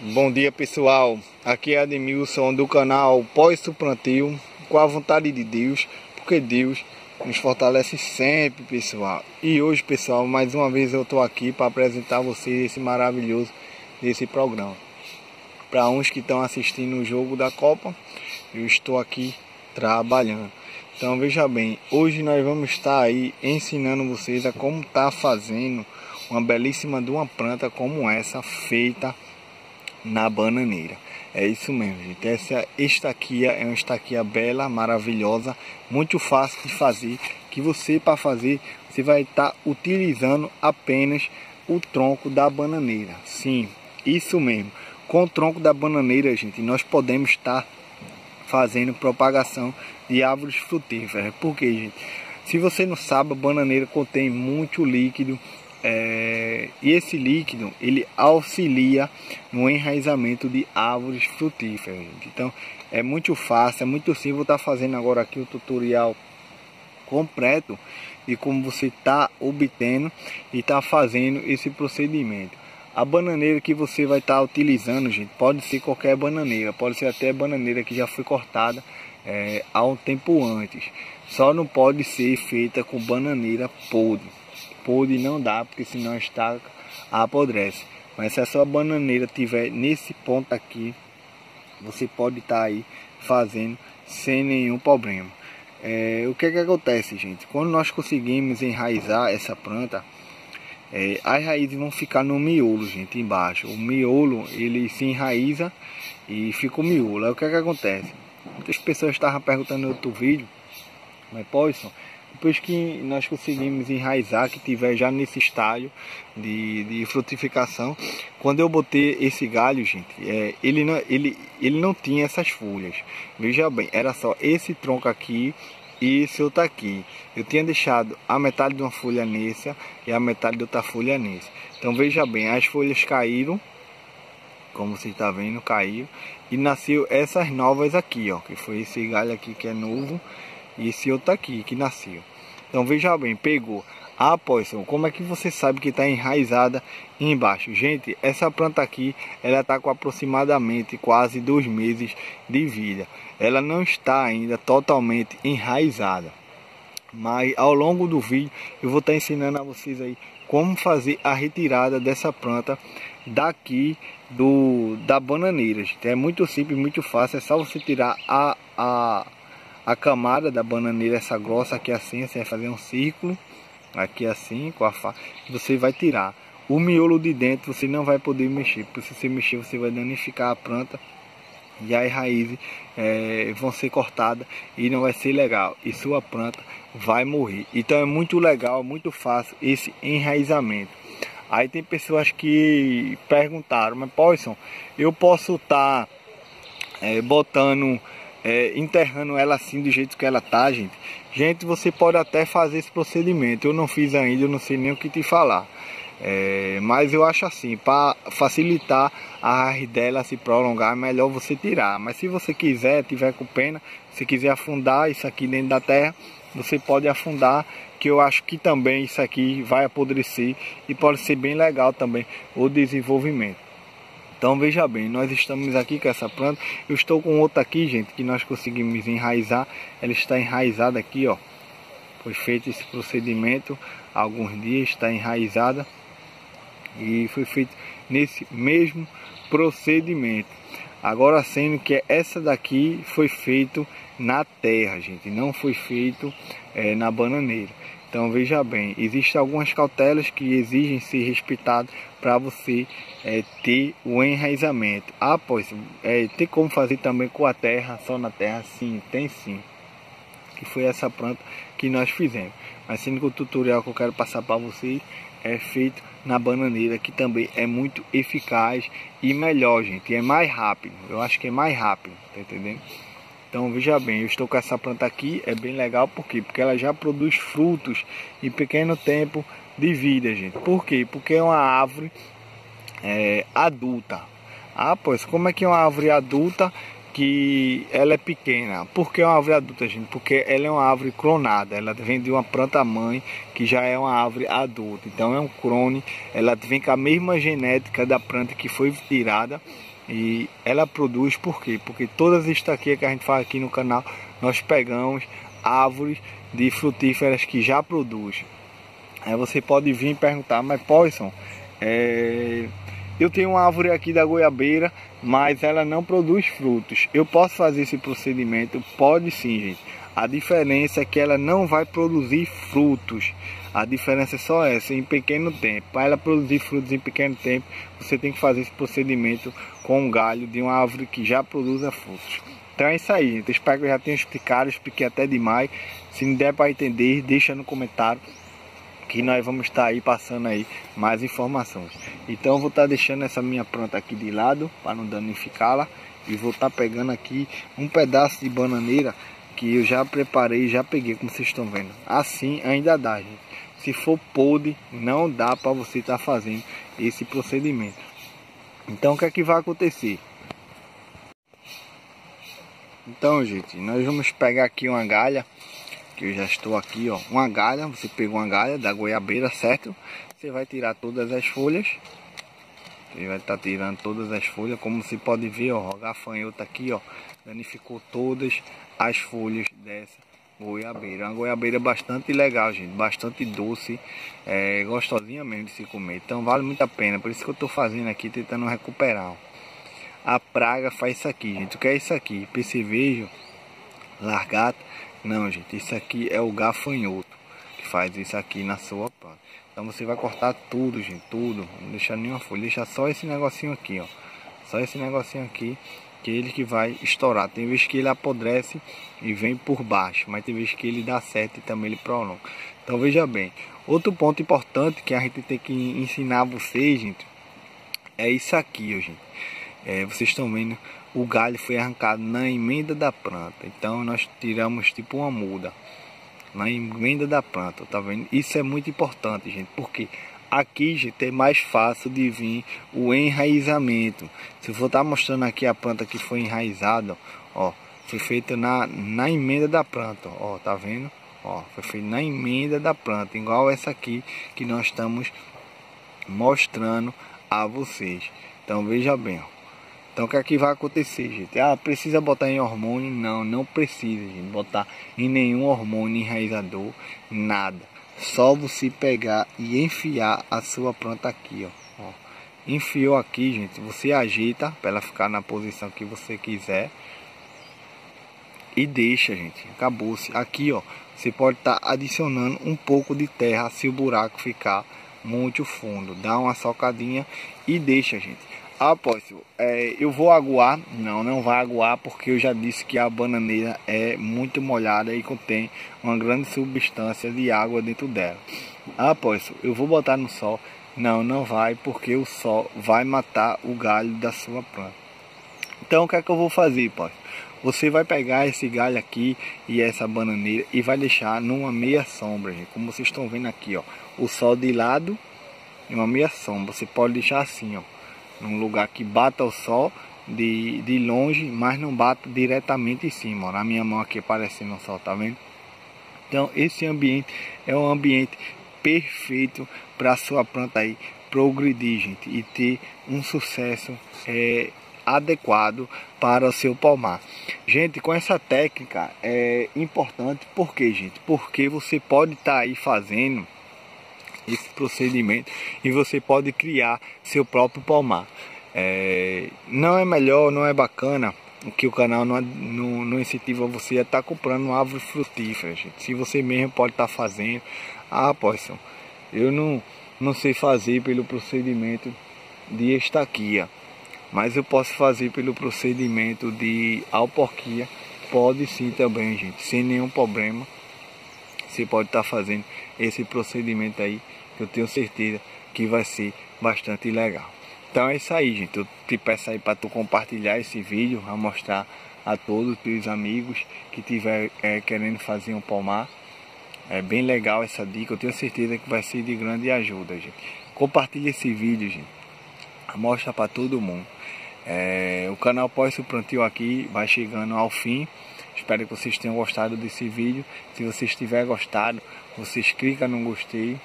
Bom dia pessoal, aqui é Ademilson do canal Pós-Suplantio com a vontade de Deus, porque Deus nos fortalece sempre pessoal. E hoje pessoal, mais uma vez eu estou aqui para apresentar a vocês esse maravilhoso desse programa. Para uns que estão assistindo o jogo da Copa, eu estou aqui trabalhando. Então veja bem, hoje nós vamos estar aí ensinando vocês a como tá fazendo uma belíssima de uma planta como essa feita na bananeira. É isso mesmo, gente. Essa estaquia é uma estaquia bela, maravilhosa, muito fácil de fazer. Que você, para fazer, você vai estar tá utilizando apenas o tronco da bananeira. Sim, isso mesmo. Com o tronco da bananeira, gente, nós podemos estar tá fazendo propagação de árvores frutíferas. Por quê, gente? Se você não sabe, a bananeira contém muito líquido é, e esse líquido ele auxilia no enraizamento de árvores frutíferas. Gente. Então é muito fácil, é muito simples. Estar fazendo agora aqui o tutorial completo de como você está obtendo e está fazendo esse procedimento. A bananeira que você vai estar utilizando, gente, pode ser qualquer bananeira, pode ser até bananeira que já foi cortada é, há um tempo antes. Só não pode ser feita com bananeira podre podre não dá, porque senão estaca apodrece. Mas se a sua bananeira tiver nesse ponto aqui, você pode estar tá aí fazendo sem nenhum problema. É, o que é que acontece, gente? Quando nós conseguimos enraizar essa planta, é, as raízes vão ficar no miolo, gente, embaixo. O miolo, ele se enraiza e fica o miolo. Aí o que é que acontece? Muitas pessoas estavam perguntando no outro vídeo, mas Poisson, depois que nós conseguimos enraizar, que tiver já nesse estágio de, de frutificação, quando eu botei esse galho, gente, é, ele, não, ele, ele não tinha essas folhas. Veja bem, era só esse tronco aqui e esse outro aqui. Eu tinha deixado a metade de uma folha nessa e a metade de outra folha nessa. Então veja bem, as folhas caíram, como você está vendo, caiu e nasceu essas novas aqui, ó, que foi esse galho aqui que é novo e esse outro aqui que nasceu. Então veja bem, pegou. Ah, Poisson, como é que você sabe que está enraizada embaixo? Gente, essa planta aqui, ela está com aproximadamente quase dois meses de vida. Ela não está ainda totalmente enraizada. Mas ao longo do vídeo eu vou estar tá ensinando a vocês aí como fazer a retirada dessa planta daqui do da bananeira. Gente. É muito simples, muito fácil. É só você tirar a, a a camada da bananeira essa grossa aqui assim, você vai fazer um círculo aqui assim com a faca você vai tirar. O miolo de dentro você não vai poder mexer porque se você mexer você vai danificar a planta e as raízes é, vão ser cortadas e não vai ser legal. E sua planta vai morrer. Então é muito legal muito fácil esse enraizamento. Aí tem pessoas que perguntaram mas Poisson eu posso estar tá, é, botando é, enterrando ela assim do jeito que ela tá, gente. Gente, você pode até fazer esse procedimento. Eu não fiz ainda, eu não sei nem o que te falar. É, mas eu acho assim, para facilitar a raiz dela se prolongar, é melhor você tirar. Mas se você quiser, tiver com pena, se quiser afundar isso aqui dentro da terra, você pode afundar, que eu acho que também isso aqui vai apodrecer e pode ser bem legal também o desenvolvimento. Então veja bem, nós estamos aqui com essa planta. Eu estou com outra aqui, gente, que nós conseguimos enraizar. Ela está enraizada aqui, ó. Foi feito esse procedimento há alguns dias, está enraizada. E foi feito nesse mesmo procedimento. Agora sendo que essa daqui foi feito na terra, gente, não foi feito é, na bananeira. Então veja bem, existem algumas cautelas que exigem ser respeitadas para você é, ter o enraizamento. Ah, pois, é, tem como fazer também com a terra, só na terra? Sim, tem sim. Que foi essa planta que nós fizemos. Mas sendo que o tutorial que eu quero passar para vocês é feito na bananeira, que também é muito eficaz e melhor, gente. E é mais rápido. Eu acho que é mais rápido, tá entendendo? Então veja bem, eu estou com essa planta aqui, é bem legal, por quê? Porque ela já produz frutos em pequeno tempo de vida, gente. Por quê? Porque é uma árvore é, adulta. Ah, pois como é que é uma árvore adulta que ela é pequena. Por que é uma árvore adulta, gente? Porque ela é uma árvore clonada. Ela vem de uma planta mãe que já é uma árvore adulta. Então é um clone. Ela vem com a mesma genética da planta que foi tirada. E ela produz por quê? Porque todas as estaquias que a gente faz aqui no canal, nós pegamos árvores de frutíferas que já produzem. Aí você pode vir perguntar, mas Poisson, é... eu tenho uma árvore aqui da goiabeira, mas ela não produz frutos. Eu posso fazer esse procedimento? Pode sim, gente. A diferença é que ela não vai produzir frutos. A diferença é só essa, em pequeno tempo. Para ela produzir frutos em pequeno tempo, você tem que fazer esse procedimento com um galho de uma árvore que já produza frutos. Então é isso aí, gente. Espero que eu já tenha explicado, expliquei até demais. Se não der para entender, deixa no comentário que nós vamos estar aí passando aí mais informações. Então eu vou estar deixando essa minha planta aqui de lado para não danificá-la e vou estar pegando aqui um pedaço de bananeira que eu já preparei, já peguei, como vocês estão vendo. Assim ainda dá, gente. Se for podre, não dá para você estar fazendo esse procedimento. Então o que é que vai acontecer? Então, gente, nós vamos pegar aqui uma galha que eu já estou aqui, ó, uma galha, você pegou uma galha da goiabeira, certo? Você vai tirar todas as folhas. Você vai estar tá tirando todas as folhas, como você pode ver, ó, gafanhoto aqui, ó, danificou todas as folhas dessa goiabeira. Uma goiabeira bastante legal, gente, bastante doce, é, gostosinha mesmo de se comer. Então vale muito a pena, por isso que eu estou fazendo aqui, tentando recuperar. Ó. A praga faz isso aqui, gente. O que é isso aqui? Percevejo, largata não, gente, isso aqui é o gafanhoto faz isso aqui na sua planta. Então você vai cortar tudo, gente, tudo. Não deixar nenhuma folha, deixa só esse negocinho aqui, ó. Só esse negocinho aqui, que é ele que vai estourar. Tem vezes que ele apodrece e vem por baixo, mas tem vezes que ele dá certo e também ele prolonga. Então veja bem, outro ponto importante que a gente tem que ensinar a vocês, gente, é isso aqui, ó, gente. É, vocês estão vendo o galho foi arrancado na emenda da planta. Então nós tiramos tipo uma muda na emenda da planta, tá vendo? Isso é muito importante, gente, porque aqui, gente, é mais fácil de vir o enraizamento. Se eu for estar tá mostrando aqui a planta que foi enraizada, ó, foi feita na, na emenda da planta, ó, tá vendo? Ó, foi feita na emenda da planta, igual essa aqui que nós estamos mostrando a vocês. Então veja bem, ó. Então o que é que vai acontecer, gente? Ah, precisa botar em hormônio? Não, não precisa, gente, botar em nenhum hormônio enraizador, nada. Só você pegar e enfiar a sua planta aqui, ó. ó. Enfiou aqui, gente, você ajeita para ela ficar na posição que você quiser. E deixa, gente. Acabou-se. Aqui, ó, você pode estar tá adicionando um pouco de terra se o buraco ficar muito fundo. Dá uma socadinha e deixa, gente. Apóstolo, é, eu vou aguar? Não, não vai aguar porque eu já disse que a bananeira é muito molhada e contém uma grande substância de água dentro dela. Apóstolo, eu vou botar no sol? Não, não vai porque o sol vai matar o galho da sua planta. Então o que é que eu vou fazer, apóstolo? Você vai pegar esse galho aqui e essa bananeira e vai deixar numa meia sombra, gente. Como vocês estão vendo aqui, ó. O sol de lado e uma meia sombra. Você pode deixar assim, ó num lugar que bata o sol de, de longe, mas não bata diretamente em cima. Ó, na minha mão aqui aparecendo o sol, tá vendo? Então esse ambiente é um ambiente perfeito para sua planta aí progredir, gente, e ter um sucesso é, adequado para o seu palmar. Gente, com essa técnica é importante, porque, gente? Porque você pode estar tá aí fazendo esse procedimento e você pode criar seu próprio palmar. É, não é melhor, não é bacana que o canal não, não, não incentiva você a estar tá comprando árvore frutífera, gente. Se você mesmo pode estar tá fazendo, ah, pois eu não, não sei fazer pelo procedimento de estaquia, mas eu posso fazer pelo procedimento de alporquia, pode sim também, gente, sem nenhum problema. Você pode estar tá fazendo esse procedimento aí eu tenho certeza que vai ser bastante legal. Então é isso aí, gente. Eu te peço aí para tu compartilhar esse vídeo, a mostrar a todos os teus amigos que tiver é, querendo fazer um palmar. É bem legal essa dica, eu tenho certeza que vai ser de grande ajuda, gente. Compartilhe esse vídeo, gente. Mostra para todo mundo. É, o canal Pós o Plantio aqui vai chegando ao fim. Espero que vocês tenham gostado desse vídeo. Se vocês tiverem gostado, vocês clicam no gostei.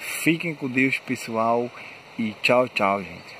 Fiquem com Deus, pessoal. E tchau, tchau, gente.